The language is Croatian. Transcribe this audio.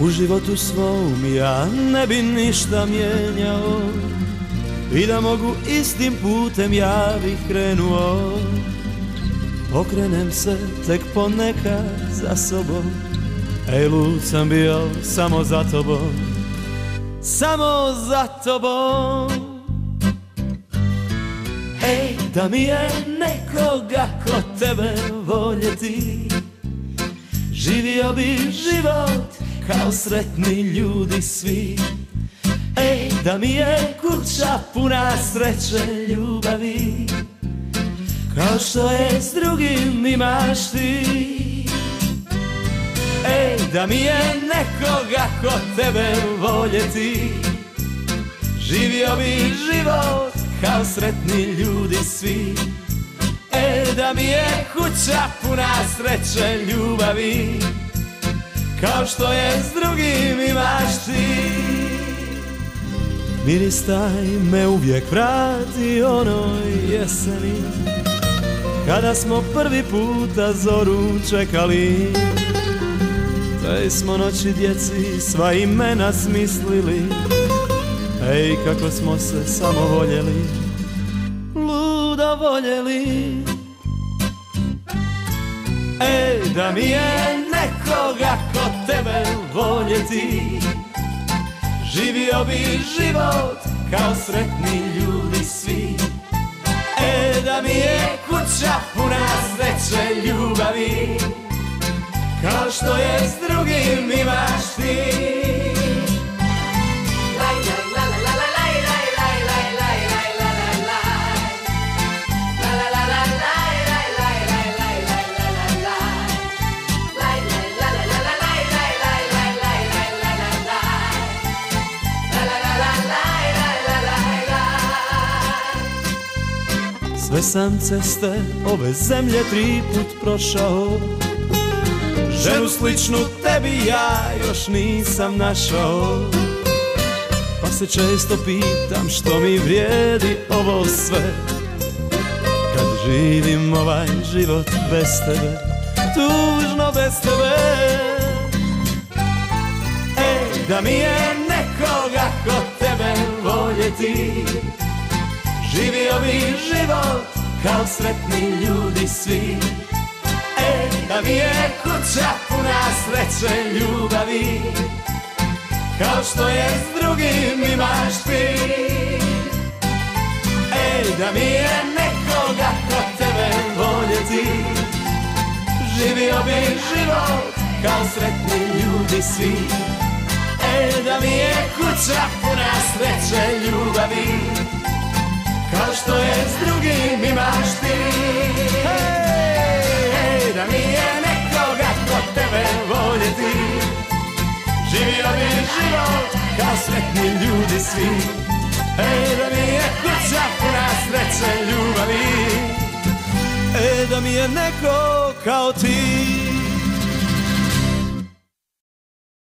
U životu svom ja ne bi ništa mijenjao. I da mogu istim putem ja bih krenuo. Okrenem se tek ponekad za sobom. Ej lud sam bio samo za tobom. Samo za tobom. Ej da mi je nekoga ko tebe voljeti Živio bi život kao sretni ljudi svi. Ej, da mi je kuća puna sreće ljubavi Kao što je s drugim imaš ti. Ej, da mi je nekoga ko tebe voljeti Živio bi život kao sretni ljudi svi. Ej, da mi je kuća puna sreće ljubavi Kao što je s drugim imaš ti. Miris taj me uvijek vrati onoj jeseni Kada smo prvi puta zoru čekali. Te smo noći djeci sva imena smislili. Ej kako smo se samo voljeli Ludo voljeli. Ej da mi je nekoga ko tebe voljeti. Živio bi život kao sretni ljudi svi. E da mi je kuća puna sreće ljubavi Kao što je s drugim imaš ti Sve sam ceste ove zemlje tri put prošao. Ženu sličnu tebi ja još nisam našao. Pa se često pitam što mi vrijedi ovo sve. Kad živim ovaj život bez tebe Tužno bez tebe. Ej, da mi je nekoga ko tebe voljeti Živio bi život kao sretni ljudi svi. E, da mi je kuća puna sreće ljubavi Kao što je s drugim imaš ti. Ej, da mi je nekoga ko tebe voljeti. Živio bi život kao sretni ljudi svi. Ej, da mi je kuća puna sreće ljubavi što je s drugim imaš ti. Hej, hej, da mi je nekoga ko tebe voljeti Živio bi život kao sretni ljudi svi. Ej, da mi je kuća puna sreće ljubavi. E, da mi je neko kao ti